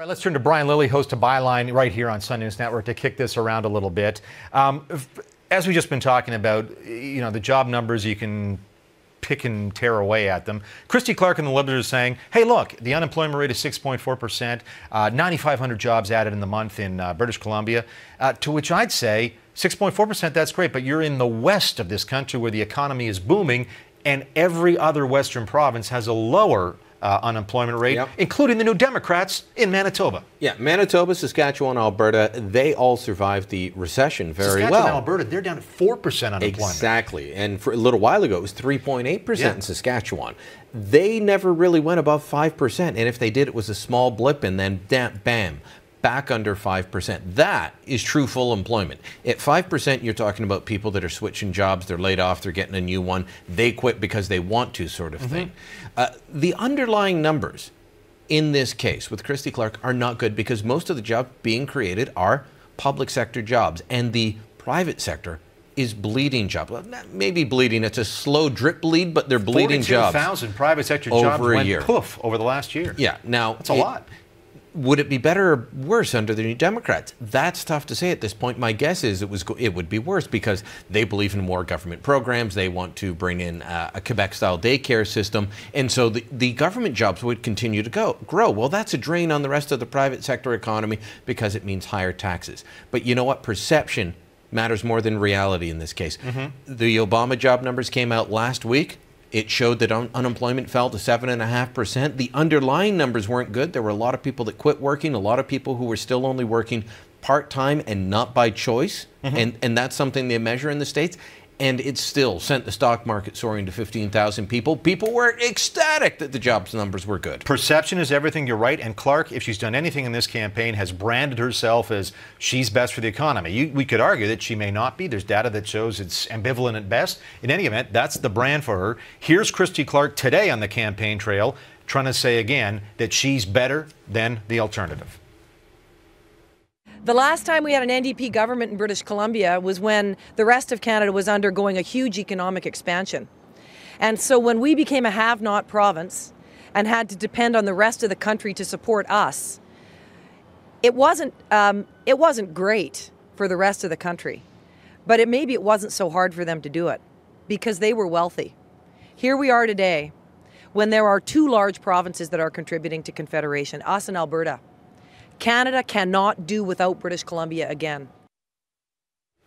All right, let's turn to Brian Lilley, host of Byline, right here on Sun News Network, to kick this around a little bit. Um, as we've just been talking about, you know, the job numbers, you can pick and tear away at them. Christy Clark and the Liberals are saying, hey, look, the unemployment rate is 6.4%, uh, 9,500 jobs added in the month in uh, British Columbia. Uh, to which I'd say, 6.4%, that's great, but you're in the west of this country where the economy is booming, and every other Western province has a lower uh, unemployment rate, yep. including the New Democrats in Manitoba. Yeah, Manitoba, Saskatchewan, Alberta, they all survived the recession very Saskatchewan well. Alberta, they're down at 4% unemployment. Exactly. And for a little while ago, it was 3.8% yeah. in Saskatchewan. They never really went above 5%. And if they did, it was a small blip and then bam, back under 5%. That is true full employment. At 5%, you're talking about people that are switching jobs, they're laid off, they're getting a new one, they quit because they want to, sort of mm-hmm. thing. Uh, the underlying numbers in this case with Christy Clark are not good because most of the jobs being created are public sector jobs, and the private sector is bleeding jobs. Well, maybe bleeding. It's a slow drip bleed, but they're bleeding jobs. 42,000 private sector jobs went year. poof over the last year. Yeah. Now that's a it, lot would it be better or worse under the New Democrats? That's tough to say at this point. My guess is it was it would be worse because they believe in more government programs. They want to bring in uh, a Quebec-style daycare system, and so the, the government jobs would continue to go grow. Well, that's a drain on the rest of the private sector economy because it means higher taxes. But you know what? Perception matters more than reality in this case. Mm-hmm. The Obama job numbers came out last week. It showed that un- unemployment fell to 7.5%. The underlying numbers weren't good. There were a lot of people that quit working, a lot of people who were still only working part time and not by choice. Mm-hmm. And, and that's something they measure in the States and it still sent the stock market soaring to 15,000 people. People were ecstatic that the jobs numbers were good. Perception is everything, you're right. And Clark, if she's done anything in this campaign, has branded herself as she's best for the economy. You, we could argue that she may not be. There's data that shows it's ambivalent at best. In any event, that's the brand for her. Here's Christy Clark today on the campaign trail trying to say again that she's better than the alternative. The last time we had an NDP government in British Columbia was when the rest of Canada was undergoing a huge economic expansion. And so when we became a have not province and had to depend on the rest of the country to support us, it wasn't, um, it wasn't great for the rest of the country. But it, maybe it wasn't so hard for them to do it because they were wealthy. Here we are today when there are two large provinces that are contributing to Confederation, us and Alberta. Canada cannot do without British Columbia again.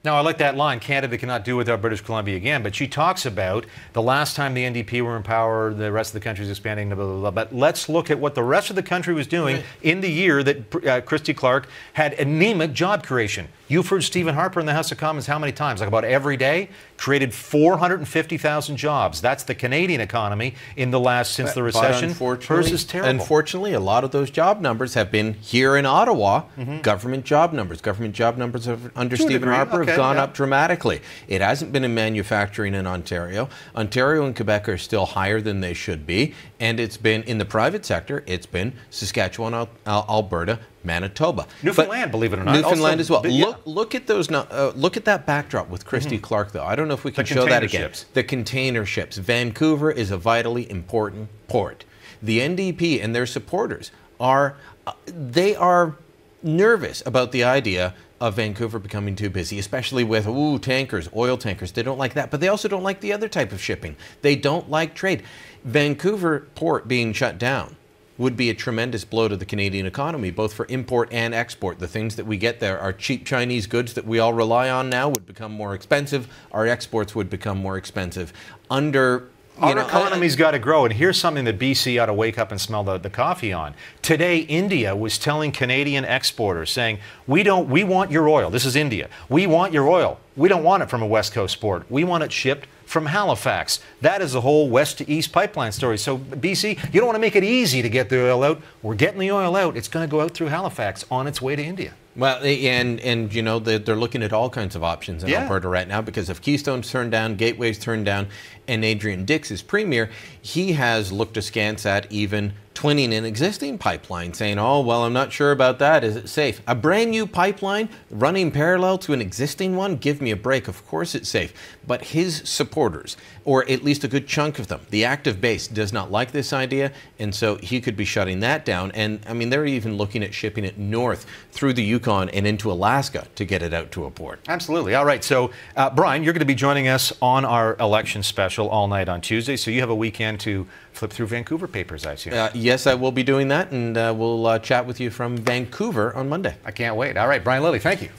Now, I like that line Canada cannot do without British Columbia again, but she talks about the last time the NDP were in power, the rest of the country is expanding, blah, blah, blah. But let's look at what the rest of the country was doing right. in the year that uh, Christy Clark had anemic job creation. You've heard Stephen Harper in the House of Commons how many times? Like about every day? Created 450,000 jobs. That's the Canadian economy in the last, since but, the recession. Unfortunately, terrible. Unfortunately, a lot of those job numbers have been here in Ottawa, mm-hmm. government job numbers. Government job numbers have, under to Stephen Harper okay, have gone yeah. up dramatically. It hasn't been in manufacturing in Ontario. Ontario and Quebec are still higher than they should be. And it's been in the private sector, it's been Saskatchewan, Alberta, Manitoba, Newfoundland, but believe it or not, Newfoundland also, as well. yeah. Look, look at those. Uh, look at that backdrop with Christy mm-hmm. Clark, though. I don't know if we can show that again. Ships. The container ships. Vancouver is a vitally important port. The NDP and their supporters are uh, they are nervous about the idea of Vancouver becoming too busy, especially with ooh tankers, oil tankers. They don't like that, but they also don't like the other type of shipping. They don't like trade. Vancouver port being shut down would be a tremendous blow to the Canadian economy, both for import and export. The things that we get there, our cheap Chinese goods that we all rely on now, would become more expensive. Our exports would become more expensive. Under our know, economy's got to grow, and here's something that BC ought to wake up and smell the, the coffee on. Today, India was telling Canadian exporters, saying, "We don't, we want your oil. This is India. We want your oil. We don't want it from a West Coast port. We want it shipped from Halifax. That is the whole west to east pipeline story. So, BC, you don't want to make it easy to get the oil out. We're getting the oil out. It's going to go out through Halifax on its way to India. Well, eh, and and you know they're, they're looking at all kinds of options in yeah. Alberta right now because if Keystone's turned down, Gateway's turned down, and Adrian Dix is premier, he has looked askance at even twinning an existing pipeline, saying, oh, well, I'm not sure about that. Is it safe? A brand new pipeline running parallel to an existing one? Give me a break. Of course it's safe. But his supporters, or at least a good chunk of them, the active base does not like this idea, and so he could be shutting that down. And I mean, they're even looking at shipping it north through the Yukon and into Alaska to get it out to a port. Absolutely. All right. So, uh, Brian, you're going to be joining us on our election special all night on Tuesday. So you have a weekend to flip through Vancouver papers, I assume. Uh, yes, I will be doing that, and uh, we'll uh, chat with you from Vancouver on Monday. I can't wait. All right, Brian Lilley, thank you.